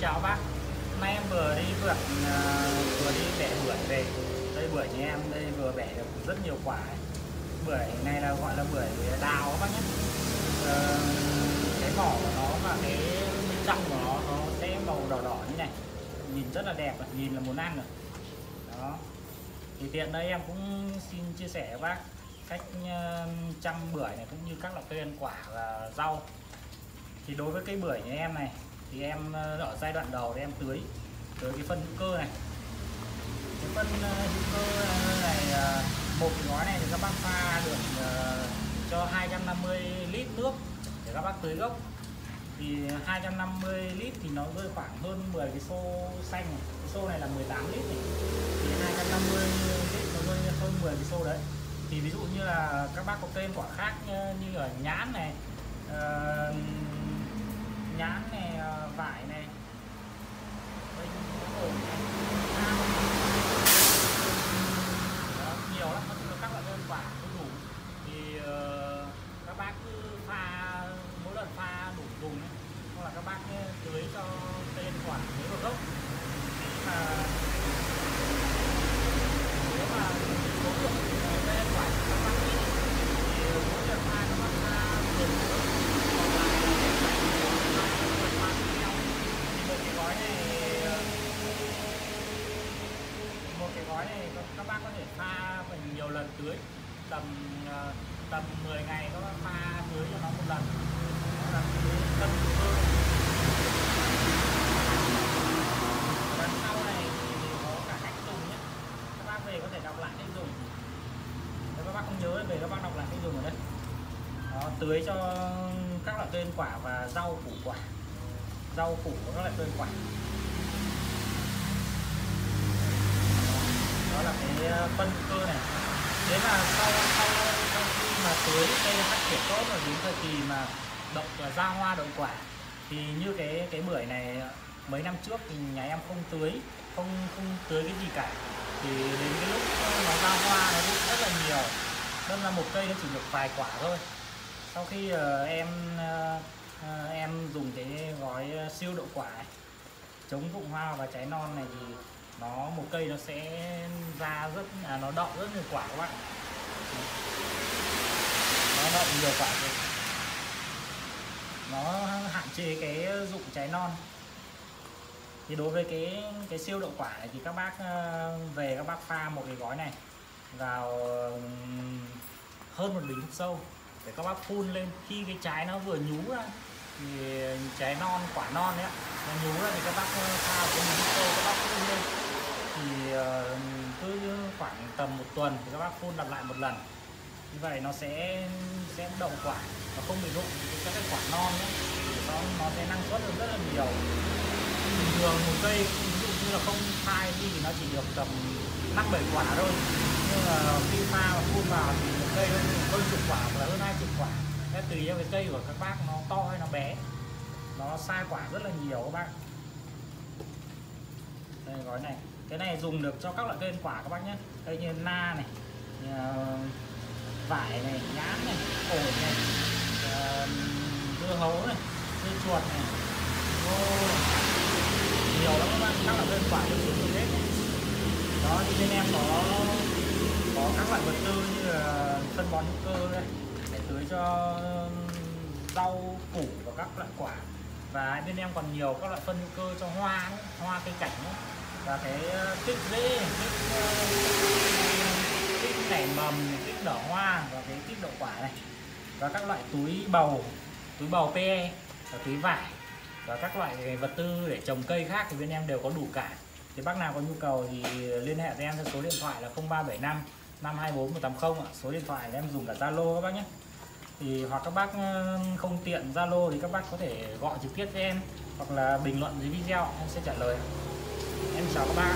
chào bác. Hôm nay em vừa đi vượt ờ, vừa đi bẻ bưởi về. Đây bưởi nhà em đây vừa bẻ được rất nhiều quả ấy. bưởi này là gọi là bưởi đào các bác nhé. Ờ, cái vỏ của nó và cái bên trong của nó nó sẽ màu đỏ đỏ như này. Nhìn rất là đẹp nhìn là muốn ăn rồi. Đó. Thì tiện đây em cũng xin chia sẻ với bác cách ờ, chăm bưởi này cũng như các loại cây ăn quả và rau. Thì đối với cây bưởi nhà em này thì em ờ, ở giai đoạn đầu thì em tưới tưới cái phân hữu cơ này cái phân ờ, hữu cơ ờ, này một cái gói này thì các bác pha được cho 250 lít nước để các bác tưới gốc thì 250 lít thì nó rơi khoảng hơn 10 cái xô xanh này. cái xô này là 18 lít này. thì 250 lít nó rơi hơn 10 cái xô đấy thì ví dụ như là các bác có cây quả khác như, như ở nhãn này uh, nhãn này ờ, vải này Đây, ổi này, cam này. Đó, nhiều lắm nói chung là các loại cây ăn quả cũng đủ thì ờ, các bác cứ pha mỗi lần pha đủ dùng ấy hoặc là các bác ấy tưới cho cây ăn quả tưới vào gốc nếu mà nếu mà số lượng cây ăn quả các bác ít thì mỗi lần pha các bác pha từng gốc một cái gói này một cái gói này các- bác có thể pha mình nhiều lần tưới tầm ờ, tầm 10 ngày các bác pha tưới cho nó một lần. Đó tưới phân hữu lần sau này thì có cả cách dùng nhé. Các bác về có thể đọc lại cách dùng. Nếu các bác không nhớ về các bác đọc lại cách dùng ở đây. Đó, tưới cho các loại cây ăn quả và rau củ quả. Rau củ và các loại cây ăn quả. Đó là cái ờ, phân cơ này. Thế là sau sau sau khi mà tưới cây phát triển tốt rồi đến thời kỳ mà đậu ờ, ra hoa đậu quả thì như cái cái bưởi này ờ, mấy năm trước thì nhà em không tưới không không tưới cái gì cả. Thì đến cái lúc nó ra hoa nó cũng rất là nhiều đâm là một cây nó chỉ được vài quả thôi. Sau khi uh, em uh, em dùng cái gói siêu đậu quả ấy, chống rụng hoa và trái non này thì nó một cây nó sẽ ra rất à, nó đậu rất nhiều quả các bạn. Nó đậu nhiều quả rồi. Nó hạn chế cái rụng trái non. Thì đối với cái cái siêu đậu quả này thì các bác ờ, về các bác pha một cái gói này vào hơn một bình sâu để các bác phun lên. Khi cái trái nó vừa nhú ra thì trái non quả non ấy nó nhú ra thì các bác ờ, pha cái bình sâu các bác phun lên thì ờ, cứ khoảng tầm một tuần thì các bác phun lặp lại một lần. Như vậy nó sẽ sẽ đậu quả và không bị rụng các cái quả non nhé nó nó sẽ năng suất được rất là nhiều. Bình thường một cây, ví dụ như là không phai đi thì nó chỉ được tầm năm, bảy quả thôi. Nhưng mà khi pha và phun vào thì một cây nó hơn chục quả hoặc là hơn hai chục quả. Thế tùy theo cái cây của các bác, nó to hay nó bé. Nó sai quả rất là nhiều các bác. Đây, gói này cái này dùng được cho các loại cây ăn quả các bác nhé cây như na này như, vải này nhãn này ổi này ờ, dưa hấu này dưa chuột này ngô này. nhiều lắm các bác các loại cây ăn quả đều dùng được hết này. đó thì bên em có có các loại vật tư như là phân bón hữu cơ đây để tưới cho rau củ và các loại quả và bên em còn nhiều các loại phân hữu cơ cho hoa nữa, hoa cây cảnh nữa và cái kích ờ, rễ kích kích ờ, nảy mầm kích đỏ hoa và cái kích đậu quả này. Và các loại túi bầu túi bầu PE và túi vải và các loại vật tư để trồng cây khác thì bên em đều có đủ cả. Thì bác nào có nhu cầu thì liên hệ với em theo số điện thoại là 0375 524 180 ạ. Số điện thoại em dùng cả Zalo các bác nhé. Thì hoặc các bác không tiện Zalo thì các bác có thể gọi trực tiếp với em hoặc là bình luận dưới video, em sẽ trả lời em chào các bác